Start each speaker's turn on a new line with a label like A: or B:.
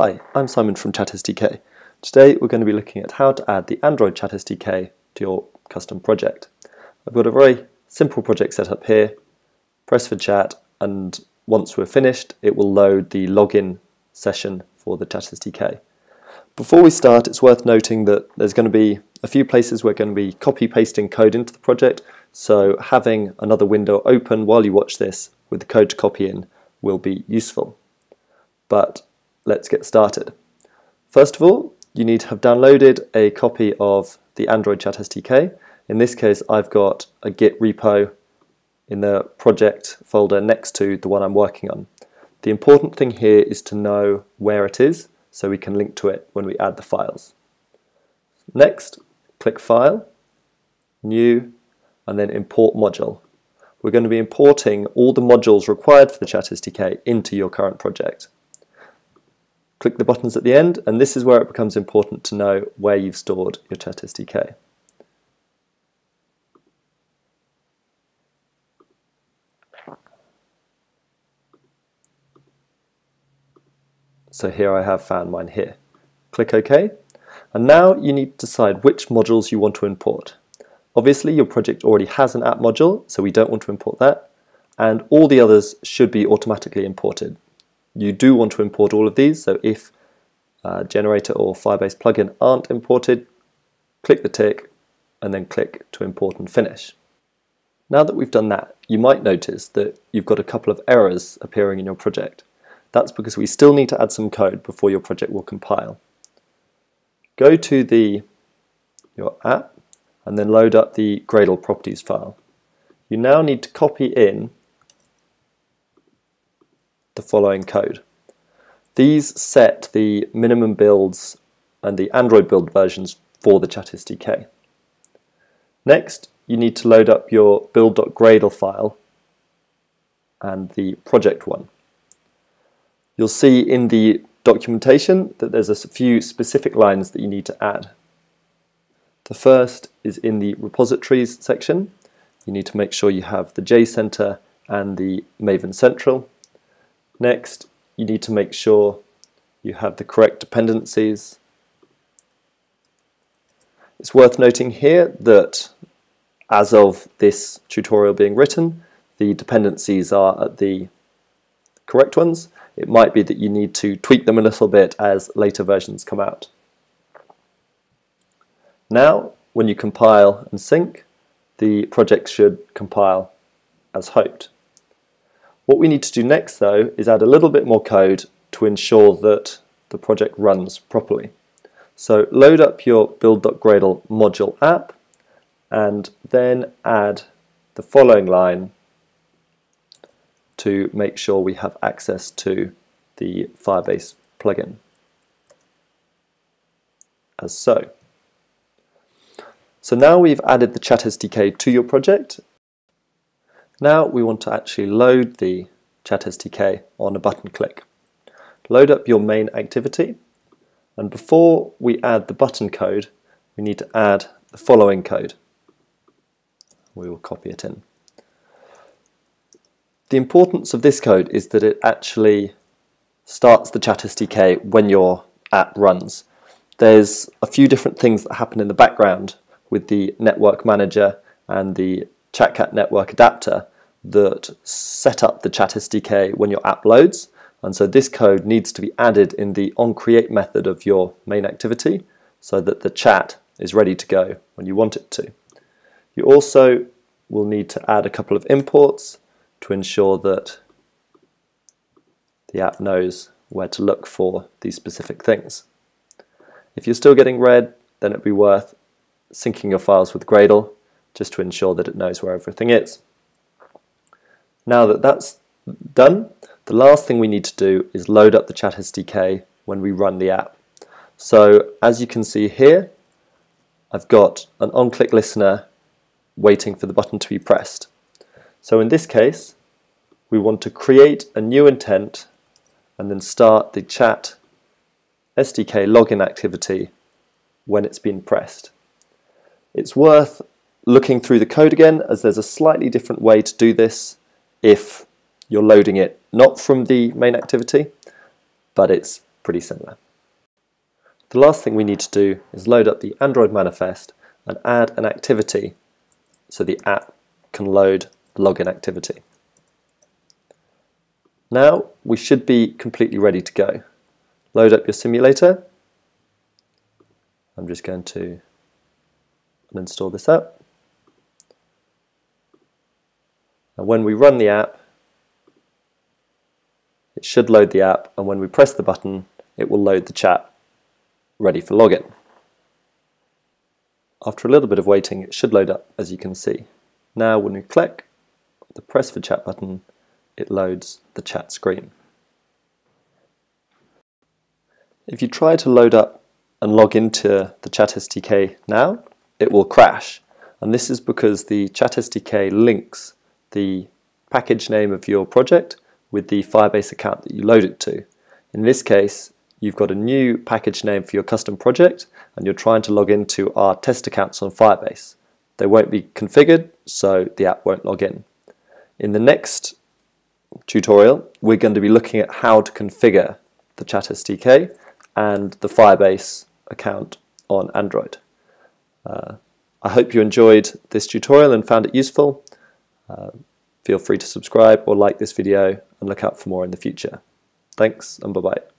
A: Hi, I'm Simon from Chat SDK. Today we're going to be looking at how to add the Android Chat SDK to your custom project. I've got a very simple project set up here. Press for chat and once we're finished it will load the login session for the Chat SDK. Before we start it's worth noting that there's going to be a few places we're going to be copy pasting code into the project so having another window open while you watch this with the code to copy in will be useful. But let's get started. First of all, you need to have downloaded a copy of the Android Chat SDK. In this case, I've got a Git repo in the project folder next to the one I'm working on. The important thing here is to know where it is so we can link to it when we add the files. Next, click File, New, and then Import Module. We're going to be importing all the modules required for the Chat SDK into your current project. Click the buttons at the end, and this is where it becomes important to know where you've stored your Chat SDK. So here I have found mine here. Click OK, and now you need to decide which modules you want to import. Obviously your project already has an app module, so we don't want to import that, and all the others should be automatically imported you do want to import all of these, so if uh, generator or Firebase plugin aren't imported, click the tick and then click to import and finish. Now that we've done that, you might notice that you've got a couple of errors appearing in your project. That's because we still need to add some code before your project will compile. Go to the your app and then load up the Gradle properties file. You now need to copy in the following code. These set the minimum builds and the Android build versions for the Chat SDK. Next, you need to load up your build.gradle file and the project one. You'll see in the documentation that there's a few specific lines that you need to add. The first is in the repositories section. You need to make sure you have the JCenter and the Maven Central. Next, you need to make sure you have the correct dependencies. It's worth noting here that as of this tutorial being written, the dependencies are at the correct ones. It might be that you need to tweak them a little bit as later versions come out. Now, when you compile and sync, the project should compile as hoped. What we need to do next though is add a little bit more code to ensure that the project runs properly. So load up your build.gradle module app and then add the following line to make sure we have access to the Firebase plugin as so. So now we've added the Chat SDK to your project now we want to actually load the Chat SDK on a button click. Load up your main activity and before we add the button code we need to add the following code. We will copy it in. The importance of this code is that it actually starts the Chat SDK when your app runs. There's a few different things that happen in the background with the network manager and the ChatCat network adapter that set up the Chat SDK when your app loads. And so this code needs to be added in the onCreate method of your main activity so that the chat is ready to go when you want it to. You also will need to add a couple of imports to ensure that the app knows where to look for these specific things. If you're still getting red, then it'd be worth syncing your files with Gradle just to ensure that it knows where everything is. Now that that's done, the last thing we need to do is load up the Chat SDK when we run the app. So as you can see here, I've got an on-click listener waiting for the button to be pressed. So in this case, we want to create a new intent and then start the chat SDK login activity when it's been pressed. It's worth looking through the code again as there's a slightly different way to do this if you're loading it not from the main activity but it's pretty similar. The last thing we need to do is load up the Android manifest and add an activity so the app can load login activity. Now we should be completely ready to go. Load up your simulator. I'm just going to uninstall this app. And when we run the app, it should load the app, and when we press the button, it will load the chat ready for login. After a little bit of waiting, it should load up, as you can see. Now, when we click the press for chat button, it loads the chat screen. If you try to load up and log into the Chat SDK now, it will crash. And this is because the Chat SDK links the package name of your project with the Firebase account that you load it to. In this case, you've got a new package name for your custom project and you're trying to log into our test accounts on Firebase. They won't be configured, so the app won't log in. In the next tutorial, we're going to be looking at how to configure the Chat SDK and the Firebase account on Android. Uh, I hope you enjoyed this tutorial and found it useful. Uh, feel free to subscribe or like this video and look out for more in the future. Thanks and bye bye.